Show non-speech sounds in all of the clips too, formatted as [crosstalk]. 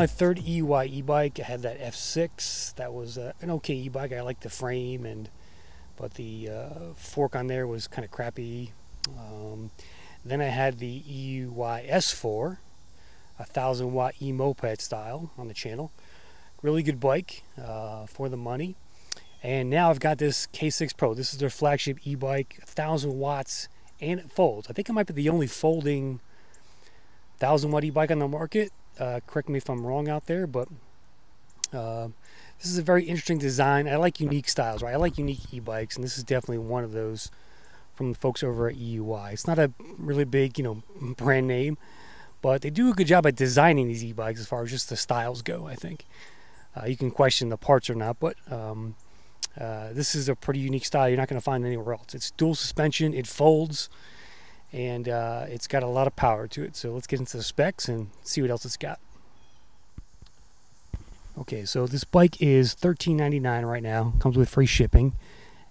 my third EUY e-bike. I had that F6. That was uh, an okay e-bike. I liked the frame, and but the uh, fork on there was kind of crappy. Um, then I had the EUY S4, a thousand watt e-moped style on the channel. Really good bike uh, for the money. And now I've got this K6 Pro. This is their flagship e-bike, 1,000 watts, and it folds. I think it might be the only folding 1,000 watt e-bike on the market. Uh, correct me if I'm wrong out there, but uh, this is a very interesting design. I like unique styles, right? I like unique e-bikes, and this is definitely one of those from the folks over at EUY. It's not a really big, you know, brand name, but they do a good job at designing these e-bikes as far as just the styles go. I think uh, you can question the parts or not, but um, uh, this is a pretty unique style you're not going to find anywhere else. It's dual suspension, it folds, and uh, it's got a lot of power to it. So let's get into the specs and see what else it's got. Okay, so this bike is $13.99 right now. Comes with free shipping.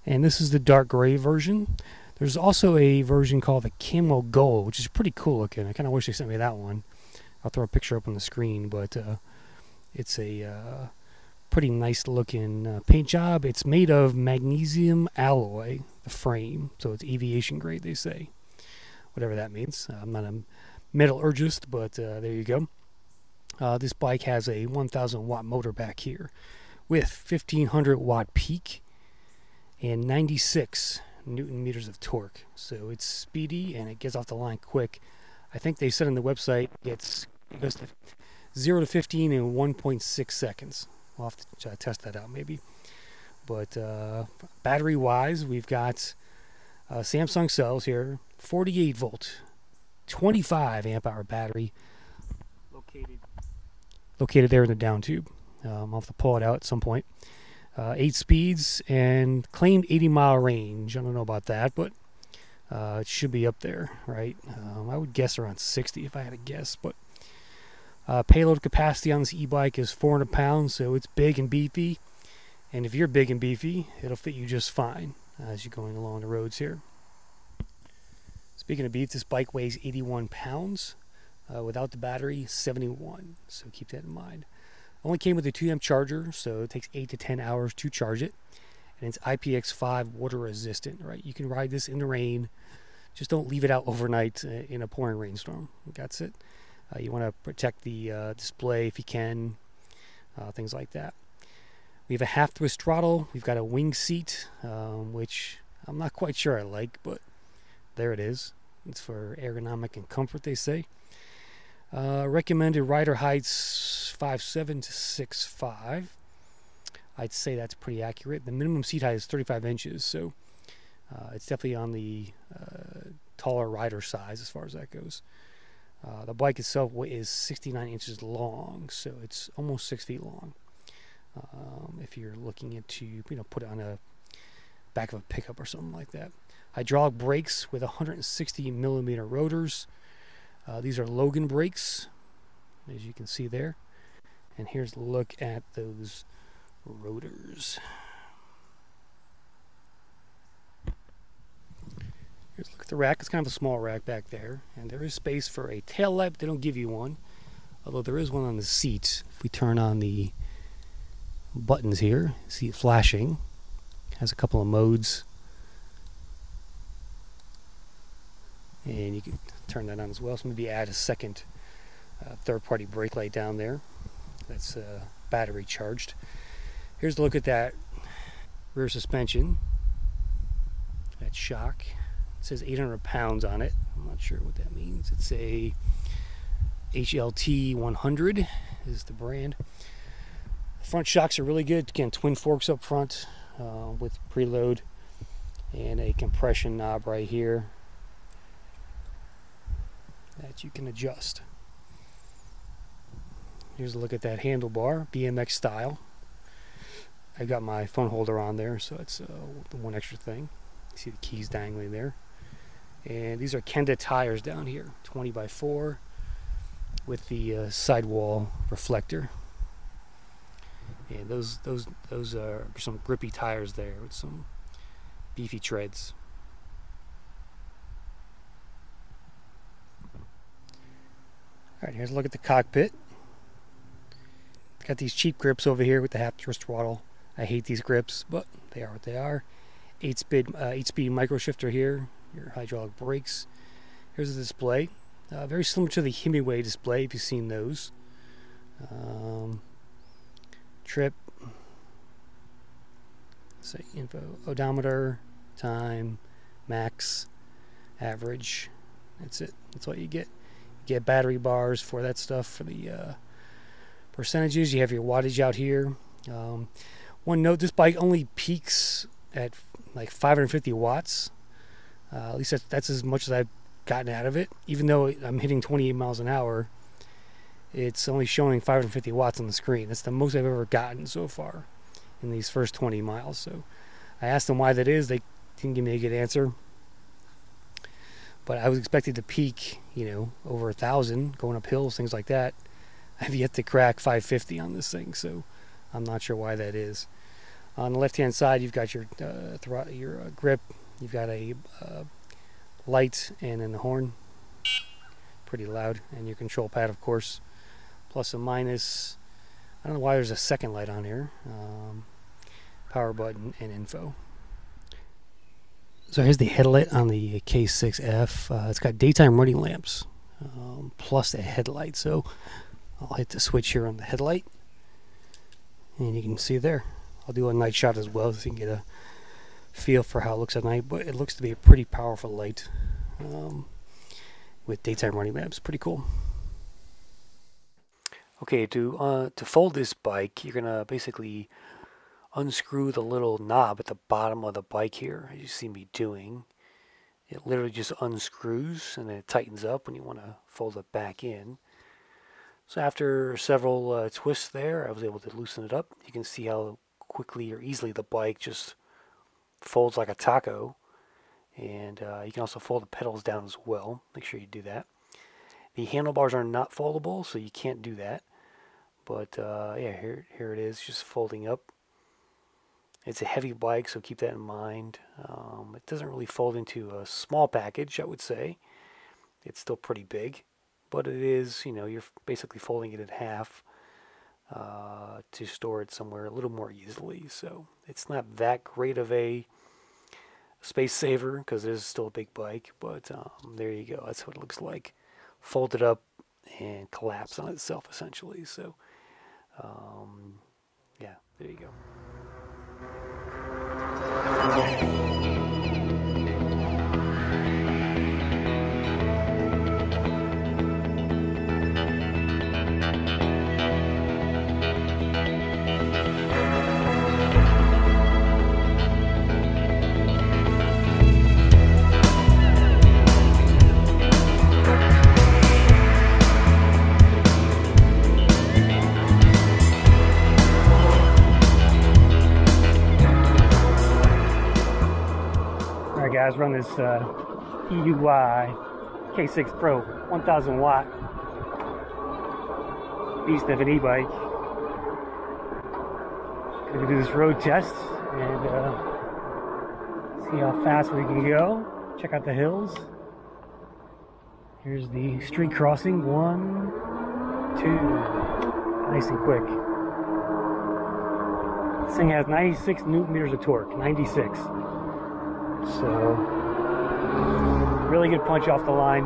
And this is the dark gray version. There's also a version called the Camo Gold, which is pretty cool looking. I kind of wish they sent me that one. I'll throw a picture up on the screen, but uh, it's a uh, pretty nice looking uh, paint job. It's made of magnesium alloy, the frame, so it's aviation grade, they say. Whatever that means. Uh, I'm not a metallurgist, but uh, there you go. Uh, this bike has a 1000 watt motor back here with 1500 watt peak and 96 newton meters of torque. So it's speedy and it gets off the line quick. I think they said on the website it's, it goes to 0 to 15 in 1.6 seconds. We'll have to test that out maybe. But uh, battery wise, we've got uh, Samsung cells here, 48 volt, 25 amp hour battery, located located there in the down tube. Um, I'll have to pull it out at some point. Uh, eight speeds and claimed 80 mile range. I don't know about that, but uh, it should be up there, right? Um, I would guess around 60 if I had to guess, but uh, payload capacity on this e-bike is 400 pounds, so it's big and beefy. And if you're big and beefy, it'll fit you just fine as you're going along the roads here. Speaking of beef, this bike weighs 81 pounds. Uh, without the battery, 71. So keep that in mind. Only came with a 2 amp charger, so it takes 8 to 10 hours to charge it. And it's IPX5 water resistant, right? You can ride this in the rain. Just don't leave it out overnight uh, in a pouring rainstorm. That's it. Uh, you want to protect the uh, display if you can, uh, things like that. We have a half twist throttle. We've got a wing seat, um, which I'm not quite sure I like, but there it is. It's for ergonomic and comfort, they say. Uh, recommended rider heights 5'7 to 6'5. I'd say that's pretty accurate. The minimum seat height is 35 inches, so uh, it's definitely on the uh, taller rider size as far as that goes. Uh, the bike itself is 69 inches long, so it's almost six feet long. Um, if you're looking into, you know, put it on a back of a pickup or something like that. Hydraulic brakes with 160 millimeter rotors. Uh, these are Logan brakes, as you can see there. And here's a look at those rotors. Here's look at the rack. It's kind of a small rack back there. And there is space for a tail light, they don't give you one. Although there is one on the seat. If we turn on the buttons here, see it flashing. Has a couple of modes. And you can turn that on as well. So maybe add a second uh, third-party brake light down there. That's uh, battery charged. Here's a look at that rear suspension. That shock. It says 800 pounds on it. I'm not sure what that means. It's a HLT 100 is the brand. front shocks are really good. Again, twin forks up front uh, with preload and a compression knob right here that you can adjust. Here's a look at that handlebar, BMX style. I got my phone holder on there, so it's uh, the one extra thing. You see the keys dangling there. And these are Kenda tires down here, 20 by 4 with the uh, sidewall reflector. And those those those are some grippy tires there with some beefy treads. All right, here's a look at the cockpit. Got these cheap grips over here with the half twist throttle. I hate these grips, but they are what they are. Eight speed, uh, eight speed micro shifter here. Your hydraulic brakes. Here's the display. Uh, very similar to the Hemingway display, if you've seen those. Um, trip. Say info, odometer, time, max, average. That's it. That's what you get. Get battery bars for that stuff for the uh, percentages. You have your wattage out here. Um, one note: this bike only peaks at like 550 watts. Uh, at least that's, that's as much as I've gotten out of it. Even though I'm hitting 28 miles an hour, it's only showing 550 watts on the screen. That's the most I've ever gotten so far in these first 20 miles. So I asked them why that is. They didn't give me a good answer. But I was expected to peak, you know, over a thousand going up hills, things like that. [laughs] I've yet to crack 550 on this thing, so I'm not sure why that is. On the left-hand side, you've got your uh, your uh, grip. You've got a uh, light and then the horn. Pretty loud, and your control pad, of course. Plus and minus. I don't know why there's a second light on here. Um, power button and info. So here's the headlight on the K6F. Uh, it's got daytime running lamps um, plus a headlight. So I'll hit the switch here on the headlight, and you can see there. I'll do a night shot as well so you can get a feel for how it looks at night. But it looks to be a pretty powerful light um, with daytime running lamps. Pretty cool. Okay, to uh, to fold this bike, you're gonna basically unscrew the little knob at the bottom of the bike here, as you see me doing. It literally just unscrews and then it tightens up when you want to fold it back in. So after several uh, twists there, I was able to loosen it up. You can see how quickly or easily the bike just folds like a taco. And uh, you can also fold the pedals down as well. Make sure you do that. The handlebars are not foldable, so you can't do that. But uh, yeah, here, here it is, just folding up. It's a heavy bike, so keep that in mind. Um, it doesn't really fold into a small package, I would say. It's still pretty big, but it is, you know, you're basically folding it in half uh, to store it somewhere a little more easily. So it's not that great of a space saver because it is still a big bike, but um, there you go. That's what it looks like. Folded up and collapse on itself essentially. So um, yeah, there you go. Thank you. Run this uh, EUY K6 Pro 1000 watt beast of an e-bike. Gonna do this road test and uh, see how fast we can go. Check out the hills. Here's the street crossing. One, two. Nice and quick. This thing has 96 newton meters of torque. 96. So, really good punch off the line.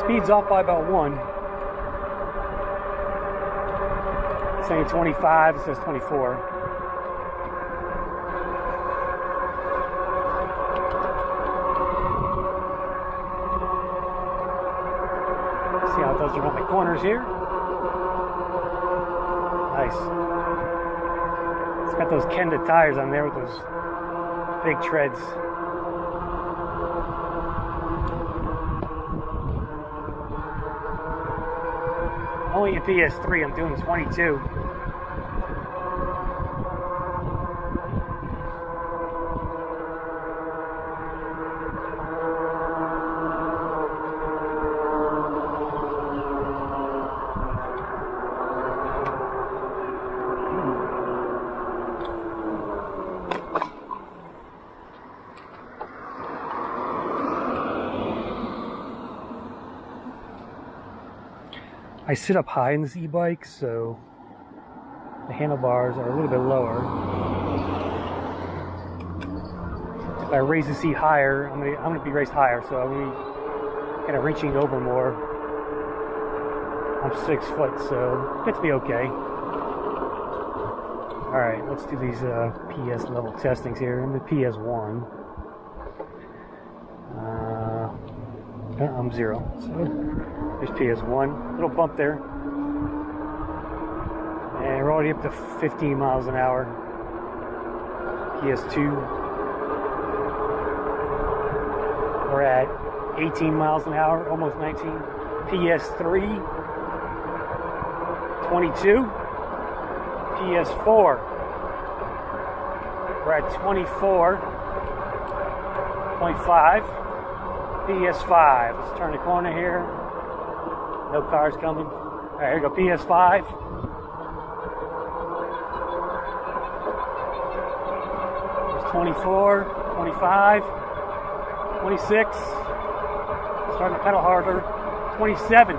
Speed's off by about one. Saying 25, it says 24. It does around the corners here. Nice. It's got those Kenda tires on there with those big treads. Only a PS3, I'm doing 22. I sit up high in this e-bike, so the handlebars are a little bit lower. If I raise the seat higher, I'm gonna I'm gonna be raised higher, so I'm gonna be kind of reaching over more. I'm six foot, so it fits me okay. All right, let's do these uh, PS level testings here. I'm the PS1. I'm zero. So there's PS1. Little bump there. And we're already up to 15 miles an hour. PS2. We're at 18 miles an hour, almost 19. PS3. 22. PS4. We're at 24.5. PS5. Let's turn the corner here. No cars coming. All right, here we go. PS5. There's 24, 25, 26. Starting to pedal harder. 27.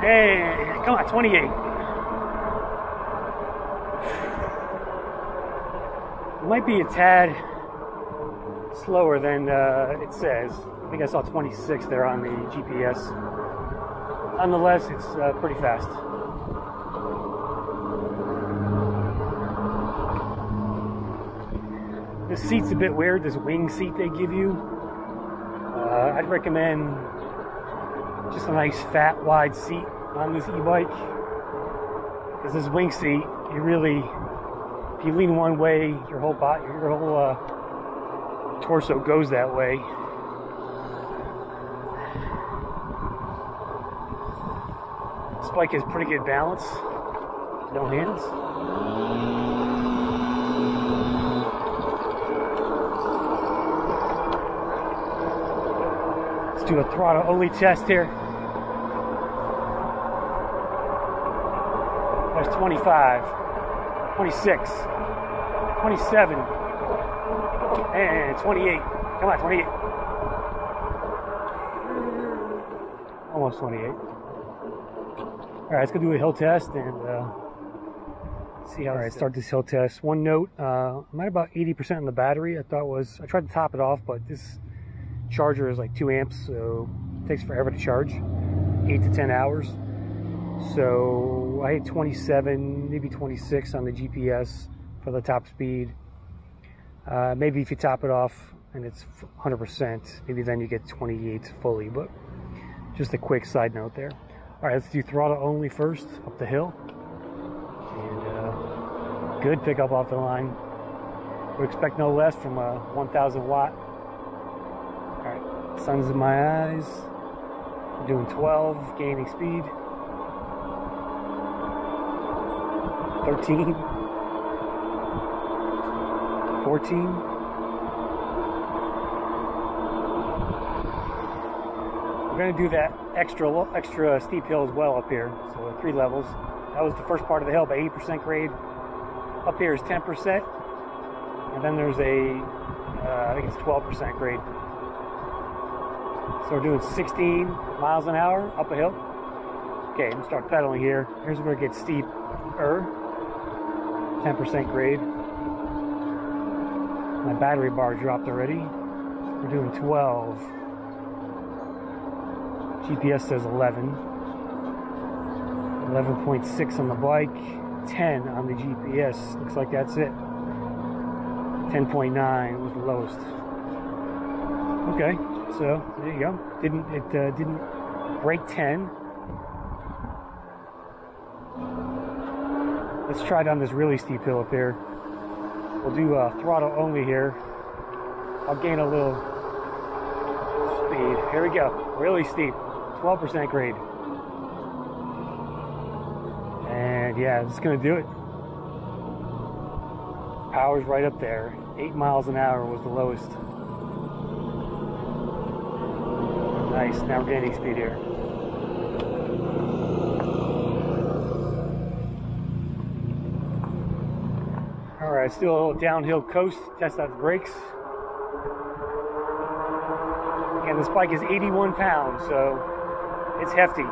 Hey, come on, 28. It might be a tad slower than uh, it says. I think I saw 26 there on the GPS. Nonetheless, it's uh, pretty fast. This seat's a bit weird, this wing seat they give you. Uh, I'd recommend just a nice fat wide seat on this e-bike. Because this wing seat, you really, if you lean one way, your whole body, your whole torso goes that way. This bike has pretty good balance. No hands. Let's do a throttle only test here. There's 25, 26, 27, and 28. Come on, 28. Almost 28. All right, let's go do a hill test and uh, see how. All right, start this hill test. One note: uh, I'm at about 80% on the battery. I thought was I tried to top it off, but this charger is like two amps, so it takes forever to charge, eight to 10 hours. So I hit 27, maybe 26 on the GPS for the top speed. Uh, maybe if you top it off and it's 100%, maybe then you get 28 fully, but just a quick side note there. All right, let's do throttle only first, up the hill. And uh, good pickup off the line. We expect no less from a 1000 watt. All right, sun's in my eyes. Doing 12, gaining speed. 13, 14. We're going to do that extra extra steep hill as well up here. So three levels. That was the first part of the hill, but 80% grade. Up here is 10%, and then there's a uh, I think it's 12% grade. So we're doing 16 miles an hour up a hill. Okay, I'm gonna start pedaling here. Here's where it gets steeper. 10% grade. Battery bar dropped already. We're doing 12. GPS says 11. 11.6 on the bike. 10 on the GPS. Looks like that's it. 10.9 was the lowest. Okay, so there you go. Didn't it uh, didn't break 10. Let's try it on this really steep hill up here. We'll do uh, throttle only here. I'll gain a little speed. Here we go. Really steep. 12% grade. And yeah, it's gonna do it. Power's right up there. Eight miles an hour was the lowest. Nice, now we're gaining speed here. Uh, still a little downhill coast. Test out the brakes. And this bike is 81 pounds, so it's hefty.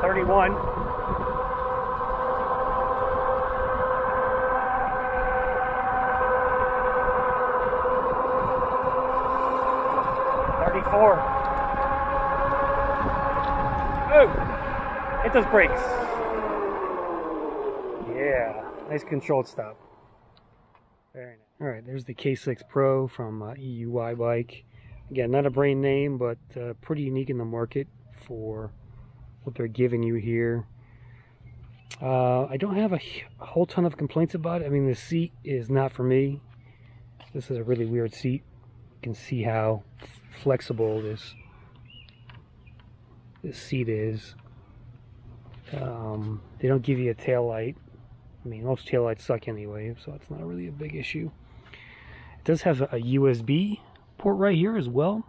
Thirty-one. Does brakes. Yeah, nice controlled stop. Very nice. All right, there's the K6 Pro from uh, EUY Bike. Again, not a brand name, but uh, pretty unique in the market for what they're giving you here. Uh, I don't have a, a, whole ton of complaints about it. I mean, the seat is not for me. This is a really weird seat. You can see how flexible this this seat is. Um, they don't give you a tail light. I mean, most tail lights suck anyway, so it's not really a big issue. It does have a USB port right here as well.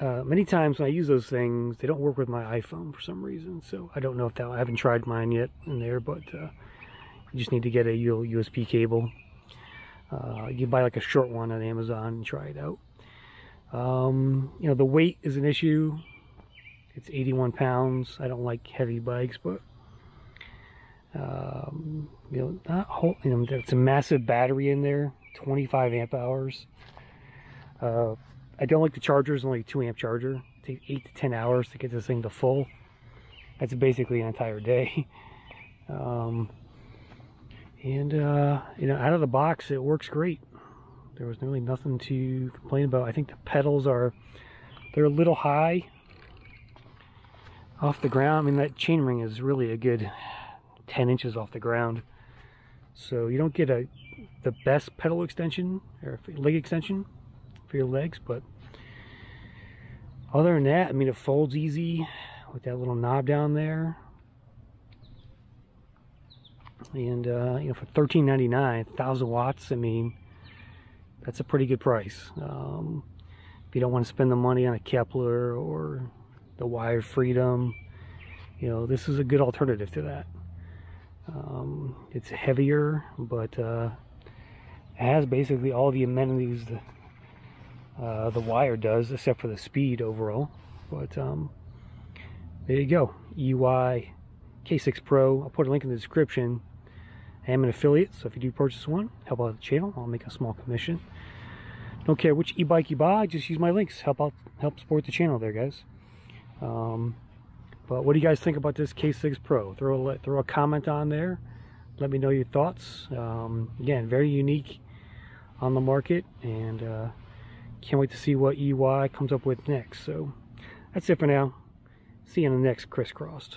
Uh, many times when I use those things, they don't work with my iPhone for some reason. So I don't know if that, I haven't tried mine yet in there, but uh, you just need to get a USB cable. Uh, you buy like a short one on Amazon and try it out. Um, you know, the weight is an issue. It's 81 pounds. I don't like heavy bikes, but um, you know, not whole, you know, it's a massive battery in there, 25 amp hours. Uh, I don't like the charger, it's only a 2 amp charger. It takes 8 to 10 hours to get this thing to full. That's basically an entire day. [laughs] Um, and, uh, you know, out of the box, it works great. There was really nothing to complain about. I think the pedals are, they're a little high off the ground. I mean, that chain ring is really a good 10 inches off the ground. So you don't get a the best pedal extension or leg extension for your legs, but other than that, I mean, it folds easy with that little knob down there. And, uh, you know, for $13.99, 1,000 watts, I mean, that's a pretty good price. Um, if you don't want to spend the money on a Kepler or the Wired Freedom, you know, this is a good alternative to that. Um, it's heavier, but uh, has basically all the amenities the, uh, the wire does, except for the speed overall. But um, there you go, EUY K6 Pro. I'll put a link in the description. I am an affiliate, so if you do purchase one, help out the channel. I'll make a small commission. Don't care which e-bike you buy, just use my links. Help out, help support the channel there, guys. Um, but what do you guys think about this K6 Pro? Throw a, throw a comment on there. Let me know your thoughts. Um, again, very unique on the market and uh, can't wait to see what EUY comes up with next. So that's it for now. See you in the next Chris Crossed.